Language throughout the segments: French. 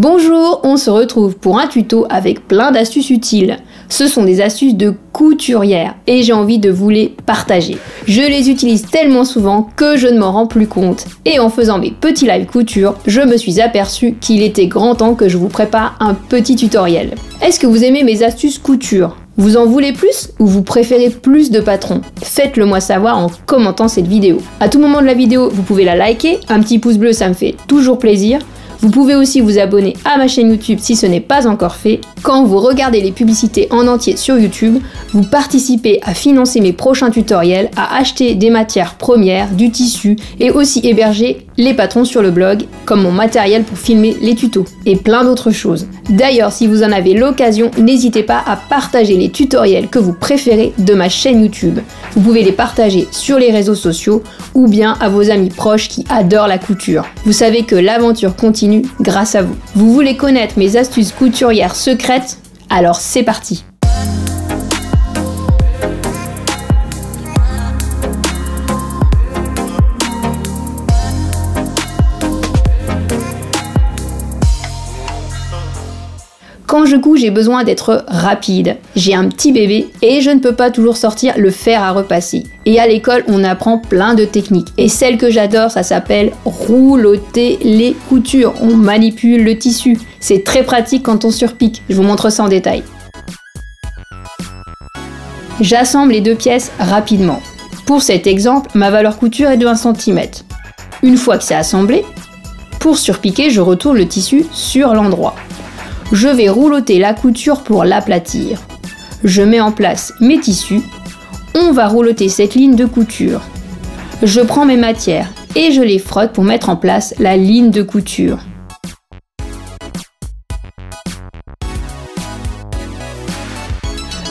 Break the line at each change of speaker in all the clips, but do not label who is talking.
Bonjour, on se retrouve pour un tuto avec plein d'astuces utiles. Ce sont des astuces de couturière et j'ai envie de vous les partager. Je les utilise tellement souvent que je ne m'en rends plus compte. Et en faisant mes petits live couture, je me suis aperçu qu'il était grand temps que je vous prépare un petit tutoriel. Est-ce que vous aimez mes astuces couture? Vous en voulez plus ou vous préférez plus de patrons? Faites-le moi savoir en commentant cette vidéo. À tout moment de la vidéo, vous pouvez la liker, un petit pouce bleu ça me fait toujours plaisir. Vous pouvez aussi vous abonner à ma chaîne YouTube si ce n'est pas encore fait. Quand vous regardez les publicités en entier sur YouTube, vous participez à financer mes prochains tutoriels, à acheter des matières premières, du tissu et aussi héberger les patrons sur le blog, comme mon matériel pour filmer les tutos et plein d'autres choses. D'ailleurs, si vous en avez l'occasion, n'hésitez pas à partager les tutoriels que vous préférez de ma chaîne YouTube. Vous pouvez les partager sur les réseaux sociaux ou bien à vos amis proches qui adorent la couture. Vous savez que l'aventure continue grâce à vous. Vous voulez connaître mes astuces couturières secrètes? Alors c'est parti je couds, j'ai besoin d'être rapide. J'ai un petit bébé et je ne peux pas toujours sortir le fer à repasser. Et à l'école, on apprend plein de techniques. Et celle que j'adore, ça s'appelle rouloter les coutures. On manipule le tissu. C'est très pratique quand on surpique. Je vous montre ça en détail. J'assemble les deux pièces rapidement. Pour cet exemple, ma valeur couture est de 1 cm. Une fois que c'est assemblé, pour surpiquer, je retourne le tissu sur l'endroit. Je vais rouloter la couture pour l'aplatir. Je mets en place mes tissus. On va rouloter cette ligne de couture. Je prends mes matières et je les frotte pour mettre en place la ligne de couture.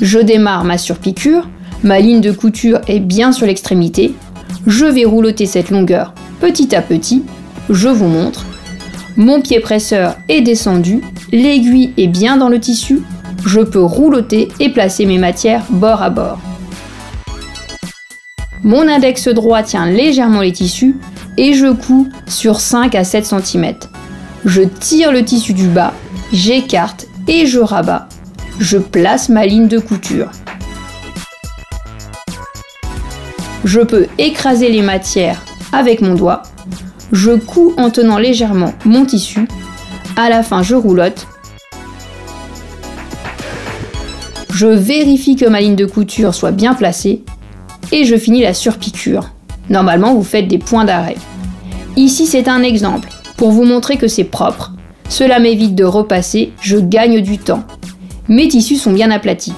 Je démarre ma surpiqûre, ma ligne de couture est bien sur l'extrémité. Je vais rouloter cette longueur petit à petit. Je vous montre. Mon pied presseur est descendu l'aiguille est bien dans le tissu, je peux rouloter et placer mes matières bord à bord. Mon index droit tient légèrement les tissus et je couds sur 5 à 7 cm. Je tire le tissu du bas, j'écarte et je rabats. Je place ma ligne de couture. Je peux écraser les matières avec mon doigt. Je couds en tenant légèrement mon tissu à la fin, je roulotte. Je vérifie que ma ligne de couture soit bien placée et je finis la surpiqûre. Normalement, vous faites des points d'arrêt. Ici, c'est un exemple pour vous montrer que c'est propre. Cela m'évite de repasser, je gagne du temps. Mes tissus sont bien aplatis.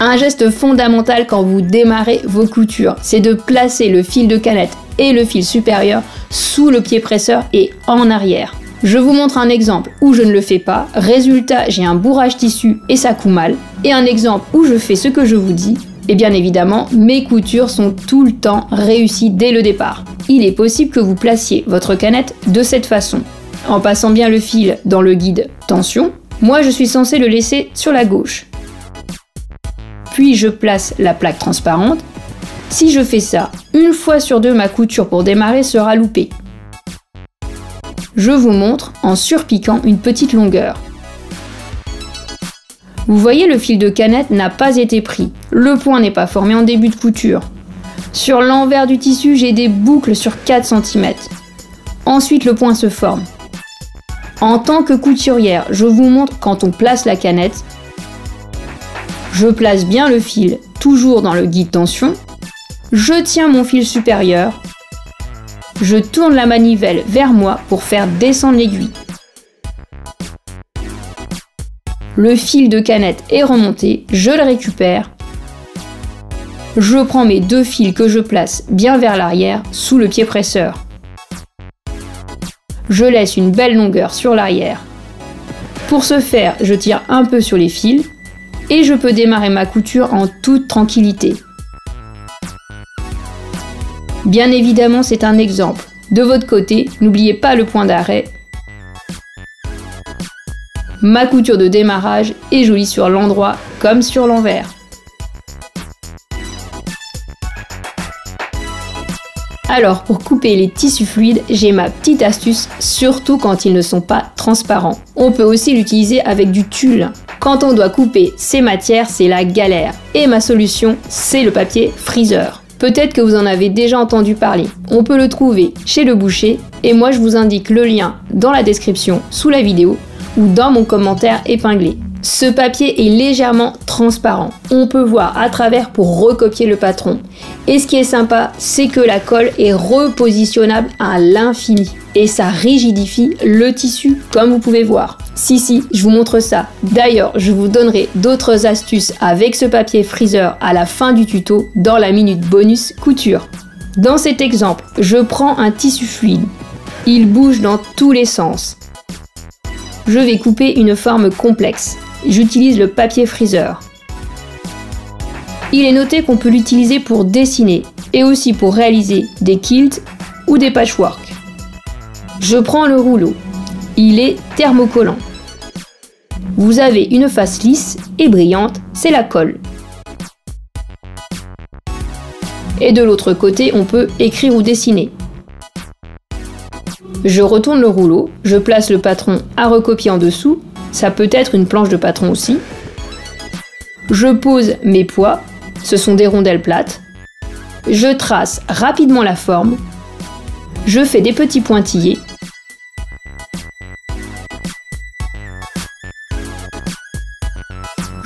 Un geste fondamental quand vous démarrez vos coutures, c'est de placer le fil de canette et le fil supérieur sous le pied presseur et en arrière. Je vous montre un exemple où je ne le fais pas, résultat j'ai un bourrage tissu et ça coud mal, et un exemple où je fais ce que je vous dis, et bien évidemment mes coutures sont tout le temps réussies dès le départ. Il est possible que vous placiez votre canette de cette façon, en passant bien le fil dans le guide tension, moi je suis censé le laisser sur la gauche. Puis je place la plaque transparente si je fais ça, une fois sur deux, ma couture pour démarrer sera loupée. Je vous montre en surpiquant une petite longueur. Vous voyez, le fil de canette n'a pas été pris. Le point n'est pas formé en début de couture. Sur l'envers du tissu, j'ai des boucles sur 4 cm. Ensuite, le point se forme. En tant que couturière, je vous montre quand on place la canette. Je place bien le fil, toujours dans le guide tension, je tiens mon fil supérieur. Je tourne la manivelle vers moi pour faire descendre l'aiguille. Le fil de canette est remonté, je le récupère. Je prends mes deux fils que je place bien vers l'arrière sous le pied presseur. Je laisse une belle longueur sur l'arrière. Pour ce faire, je tire un peu sur les fils et je peux démarrer ma couture en toute tranquillité. Bien évidemment, c'est un exemple. De votre côté, n'oubliez pas le point d'arrêt. Ma couture de démarrage est jolie sur l'endroit comme sur l'envers. Alors pour couper les tissus fluides, j'ai ma petite astuce, surtout quand ils ne sont pas transparents. On peut aussi l'utiliser avec du tulle. Quand on doit couper ces matières, c'est la galère. Et ma solution, c'est le papier freezer. Peut-être que vous en avez déjà entendu parler. On peut le trouver chez le boucher et moi je vous indique le lien dans la description sous la vidéo ou dans mon commentaire épinglé. Ce papier est légèrement transparent. On peut voir à travers pour recopier le patron. Et ce qui est sympa, c'est que la colle est repositionnable à l'infini. Et ça rigidifie le tissu, comme vous pouvez voir. Si, si, je vous montre ça. D'ailleurs, je vous donnerai d'autres astuces avec ce papier freezer à la fin du tuto dans la minute bonus couture. Dans cet exemple, je prends un tissu fluide. Il bouge dans tous les sens. Je vais couper une forme complexe j'utilise le papier freezer. Il est noté qu'on peut l'utiliser pour dessiner et aussi pour réaliser des quilts ou des patchwork. Je prends le rouleau. Il est thermocollant. Vous avez une face lisse et brillante, c'est la colle. Et de l'autre côté, on peut écrire ou dessiner. Je retourne le rouleau, je place le patron à recopier en dessous ça peut être une planche de patron aussi. Je pose mes poids, ce sont des rondelles plates. Je trace rapidement la forme. Je fais des petits pointillés.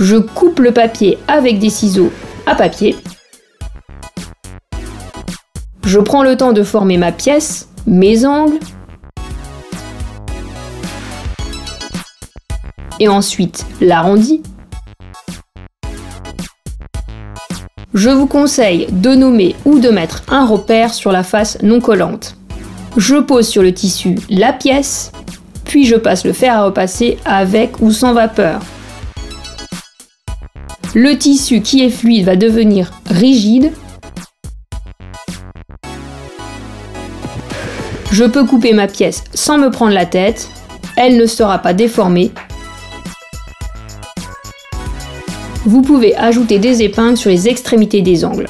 Je coupe le papier avec des ciseaux à papier. Je prends le temps de former ma pièce, mes angles, et ensuite l'arrondi. Je vous conseille de nommer ou de mettre un repère sur la face non collante. Je pose sur le tissu la pièce, puis je passe le fer à repasser avec ou sans vapeur. Le tissu qui est fluide va devenir rigide. Je peux couper ma pièce sans me prendre la tête, elle ne sera pas déformée vous pouvez ajouter des épingles sur les extrémités des angles.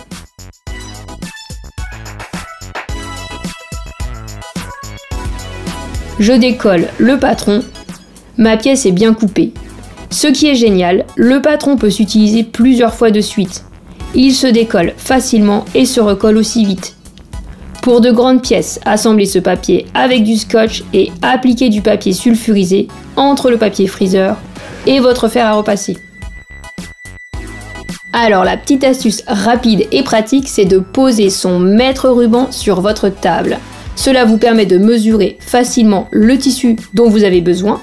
Je décolle le patron. Ma pièce est bien coupée. Ce qui est génial, le patron peut s'utiliser plusieurs fois de suite. Il se décolle facilement et se recolle aussi vite. Pour de grandes pièces, assemblez ce papier avec du scotch et appliquez du papier sulfurisé entre le papier freezer et votre fer à repasser. Alors la petite astuce rapide et pratique, c'est de poser son mètre ruban sur votre table. Cela vous permet de mesurer facilement le tissu dont vous avez besoin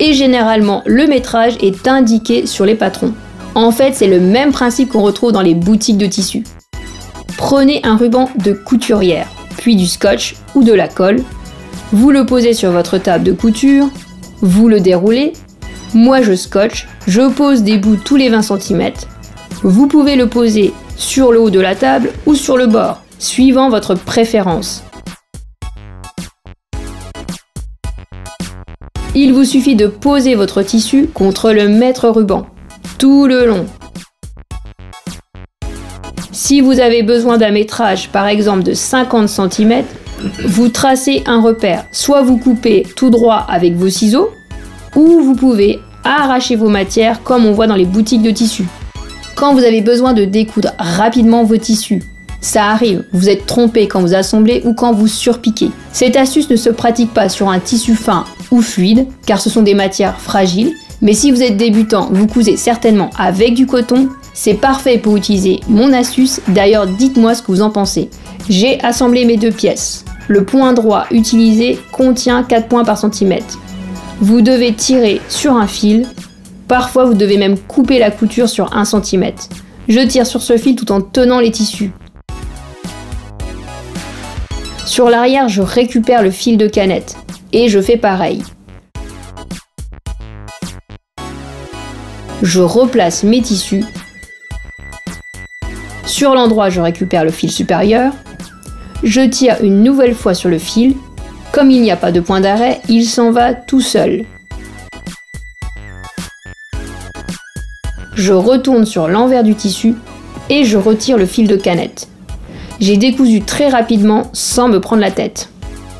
et généralement le métrage est indiqué sur les patrons. En fait, c'est le même principe qu'on retrouve dans les boutiques de tissus. Prenez un ruban de couturière, puis du scotch ou de la colle. Vous le posez sur votre table de couture, vous le déroulez. Moi je scotch, je pose des bouts tous les 20 cm vous pouvez le poser sur le haut de la table ou sur le bord, suivant votre préférence. Il vous suffit de poser votre tissu contre le mètre ruban, tout le long. Si vous avez besoin d'un métrage par exemple de 50 cm, vous tracez un repère. Soit vous coupez tout droit avec vos ciseaux, ou vous pouvez arracher vos matières comme on voit dans les boutiques de tissus quand vous avez besoin de découdre rapidement vos tissus. Ça arrive, vous êtes trompé quand vous assemblez ou quand vous surpiquez. Cette astuce ne se pratique pas sur un tissu fin ou fluide, car ce sont des matières fragiles, mais si vous êtes débutant, vous cousez certainement avec du coton, c'est parfait pour utiliser mon astuce, d'ailleurs dites-moi ce que vous en pensez. J'ai assemblé mes deux pièces. Le point droit utilisé contient 4 points par centimètre. Vous devez tirer sur un fil Parfois, vous devez même couper la couture sur 1 cm. Je tire sur ce fil tout en tenant les tissus. Sur l'arrière, je récupère le fil de canette et je fais pareil. Je replace mes tissus. Sur l'endroit, je récupère le fil supérieur. Je tire une nouvelle fois sur le fil. Comme il n'y a pas de point d'arrêt, il s'en va tout seul. je retourne sur l'envers du tissu et je retire le fil de canette. J'ai décousu très rapidement sans me prendre la tête.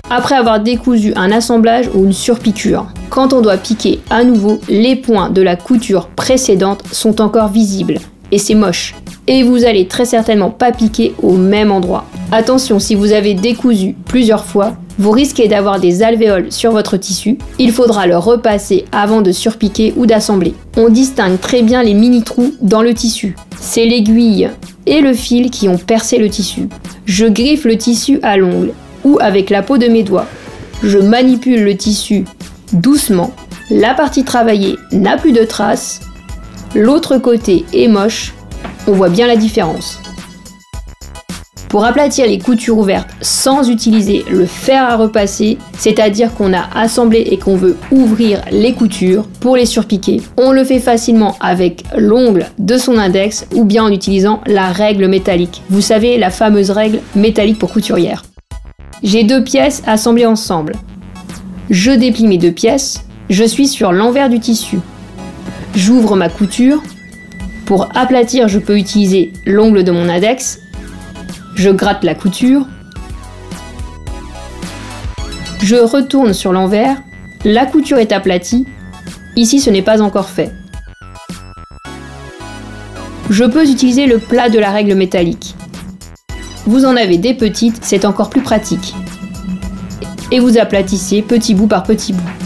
Après avoir décousu un assemblage ou une surpiqûre, quand on doit piquer à nouveau, les points de la couture précédente sont encore visibles. Et c'est moche. Et vous allez très certainement pas piquer au même endroit. Attention, si vous avez décousu plusieurs fois, vous risquez d'avoir des alvéoles sur votre tissu. Il faudra le repasser avant de surpiquer ou d'assembler. On distingue très bien les mini-trous dans le tissu. C'est l'aiguille et le fil qui ont percé le tissu. Je griffe le tissu à l'ongle ou avec la peau de mes doigts. Je manipule le tissu doucement. La partie travaillée n'a plus de traces. L'autre côté est moche. On voit bien la différence. Pour aplatir les coutures ouvertes sans utiliser le fer à repasser, c'est-à-dire qu'on a assemblé et qu'on veut ouvrir les coutures pour les surpiquer, on le fait facilement avec l'ongle de son index ou bien en utilisant la règle métallique. Vous savez, la fameuse règle métallique pour couturière. J'ai deux pièces assemblées ensemble. Je déplie mes deux pièces, je suis sur l'envers du tissu. J'ouvre ma couture. Pour aplatir, je peux utiliser l'ongle de mon index je gratte la couture. Je retourne sur l'envers. La couture est aplatie. Ici, ce n'est pas encore fait. Je peux utiliser le plat de la règle métallique. Vous en avez des petites, c'est encore plus pratique. Et vous aplatissez petit bout par petit bout.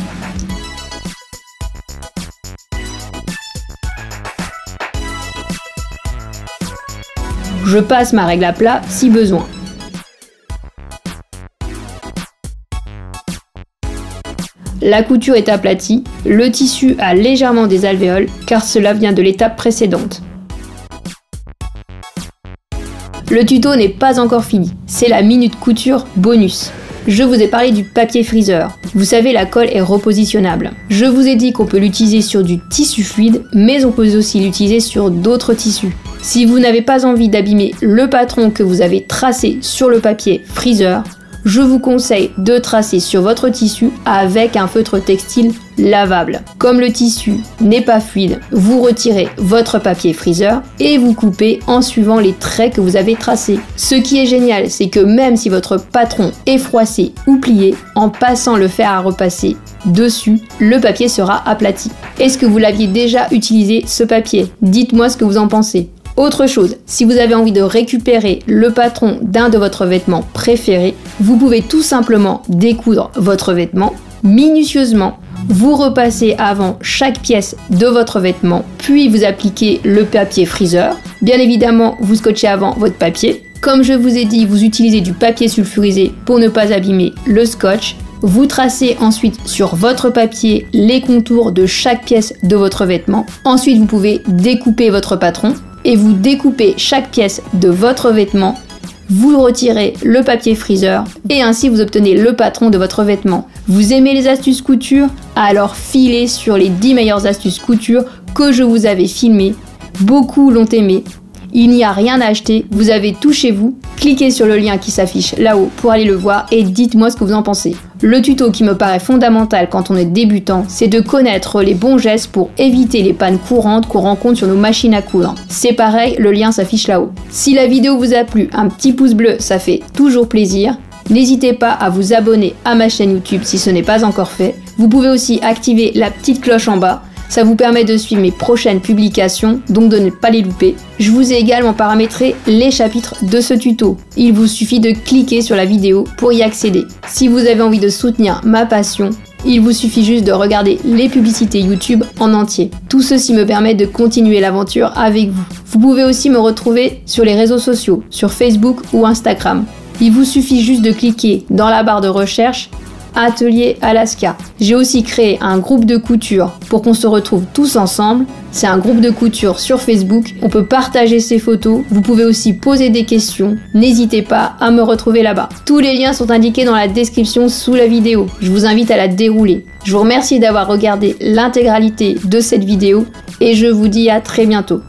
Je passe ma règle à plat si besoin. La couture est aplatie, le tissu a légèrement des alvéoles car cela vient de l'étape précédente. Le tuto n'est pas encore fini, c'est la minute couture bonus. Je vous ai parlé du papier freezer. Vous savez, la colle est repositionnable. Je vous ai dit qu'on peut l'utiliser sur du tissu fluide, mais on peut aussi l'utiliser sur d'autres tissus. Si vous n'avez pas envie d'abîmer le patron que vous avez tracé sur le papier freezer, je vous conseille de tracer sur votre tissu avec un feutre textile lavable. Comme le tissu n'est pas fluide, vous retirez votre papier freezer et vous coupez en suivant les traits que vous avez tracés. Ce qui est génial, c'est que même si votre patron est froissé ou plié, en passant le fer à repasser dessus, le papier sera aplati. Est-ce que vous l'aviez déjà utilisé ce papier? Dites-moi ce que vous en pensez. Autre chose, si vous avez envie de récupérer le patron d'un de votre vêtement préféré, vous pouvez tout simplement découdre votre vêtement minutieusement. Vous repassez avant chaque pièce de votre vêtement, puis vous appliquez le papier freezer. Bien évidemment, vous scotchez avant votre papier. Comme je vous ai dit, vous utilisez du papier sulfurisé pour ne pas abîmer le scotch. Vous tracez ensuite sur votre papier les contours de chaque pièce de votre vêtement. Ensuite, vous pouvez découper votre patron et vous découpez chaque pièce de votre vêtement, vous retirez le papier freezer et ainsi vous obtenez le patron de votre vêtement. Vous aimez les astuces couture? Alors filez sur les 10 meilleures astuces couture que je vous avais filmées. Beaucoup l'ont aimé il n'y a rien à acheter, vous avez tout chez vous. Cliquez sur le lien qui s'affiche là-haut pour aller le voir et dites-moi ce que vous en pensez. Le tuto qui me paraît fondamental quand on est débutant, c'est de connaître les bons gestes pour éviter les pannes courantes qu'on rencontre sur nos machines à coudre. C'est pareil, le lien s'affiche là-haut. Si la vidéo vous a plu, un petit pouce bleu, ça fait toujours plaisir. N'hésitez pas à vous abonner à ma chaîne YouTube si ce n'est pas encore fait. Vous pouvez aussi activer la petite cloche en bas ça vous permet de suivre mes prochaines publications, donc de ne pas les louper. Je vous ai également paramétré les chapitres de ce tuto. Il vous suffit de cliquer sur la vidéo pour y accéder. Si vous avez envie de soutenir ma passion, il vous suffit juste de regarder les publicités YouTube en entier. Tout ceci me permet de continuer l'aventure avec vous. Vous pouvez aussi me retrouver sur les réseaux sociaux, sur Facebook ou Instagram. Il vous suffit juste de cliquer dans la barre de recherche Atelier Alaska. J'ai aussi créé un groupe de couture pour qu'on se retrouve tous ensemble. C'est un groupe de couture sur Facebook. On peut partager ses photos. Vous pouvez aussi poser des questions. N'hésitez pas à me retrouver là-bas. Tous les liens sont indiqués dans la description sous la vidéo. Je vous invite à la dérouler. Je vous remercie d'avoir regardé l'intégralité de cette vidéo et je vous dis à très bientôt.